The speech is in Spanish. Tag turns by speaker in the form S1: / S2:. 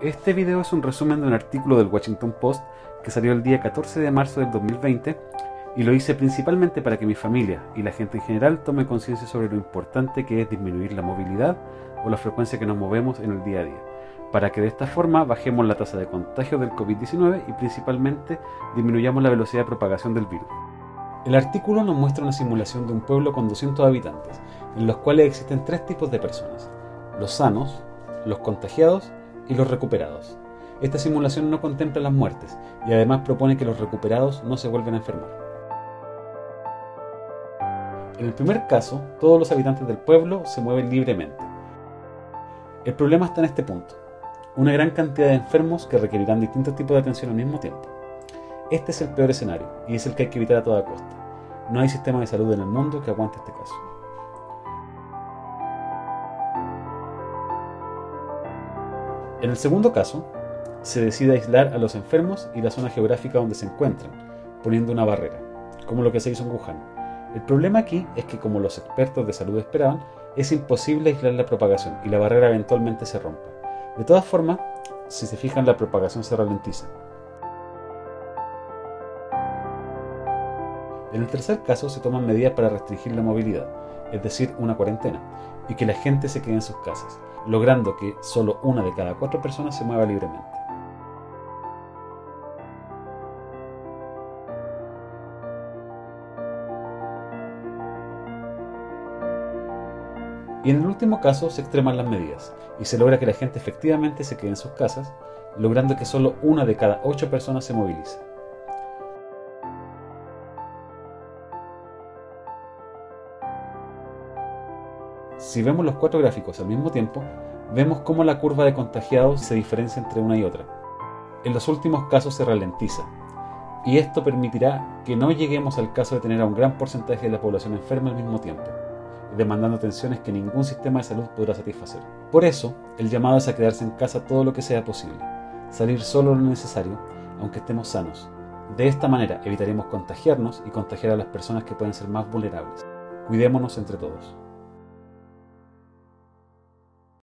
S1: Este video es un resumen de un artículo del Washington Post que salió el día 14 de marzo del 2020 y lo hice principalmente para que mi familia y la gente en general tome conciencia sobre lo importante que es disminuir la movilidad o la frecuencia que nos movemos en el día a día, para que de esta forma bajemos la tasa de contagio del COVID-19 y principalmente disminuyamos la velocidad de propagación del virus. El artículo nos muestra una simulación de un pueblo con 200 habitantes, en los cuales existen tres tipos de personas, los sanos, los contagiados y los recuperados. Esta simulación no contempla las muertes y además propone que los recuperados no se vuelven a enfermar. En el primer caso, todos los habitantes del pueblo se mueven libremente. El problema está en este punto. Una gran cantidad de enfermos que requerirán distintos tipos de atención al mismo tiempo. Este es el peor escenario y es el que hay que evitar a toda costa. No hay sistema de salud en el mundo que aguante este caso. En el segundo caso, se decide aislar a los enfermos y la zona geográfica donde se encuentran, poniendo una barrera, como lo que se hizo en Wuhan. El problema aquí es que, como los expertos de salud esperaban, es imposible aislar la propagación y la barrera eventualmente se rompe. De todas formas, si se fijan, la propagación se ralentiza. En el tercer caso se toman medidas para restringir la movilidad, es decir, una cuarentena, y que la gente se quede en sus casas, logrando que solo una de cada cuatro personas se mueva libremente. Y en el último caso se extreman las medidas y se logra que la gente efectivamente se quede en sus casas, logrando que solo una de cada ocho personas se movilice. Si vemos los cuatro gráficos al mismo tiempo, vemos cómo la curva de contagiados se diferencia entre una y otra. En los últimos casos se ralentiza, y esto permitirá que no lleguemos al caso de tener a un gran porcentaje de la población enferma al mismo tiempo, demandando atenciones que ningún sistema de salud podrá satisfacer. Por eso, el llamado es a quedarse en casa todo lo que sea posible, salir solo lo necesario, aunque estemos sanos. De esta manera evitaremos contagiarnos y contagiar a las personas que pueden ser más vulnerables. Cuidémonos entre todos.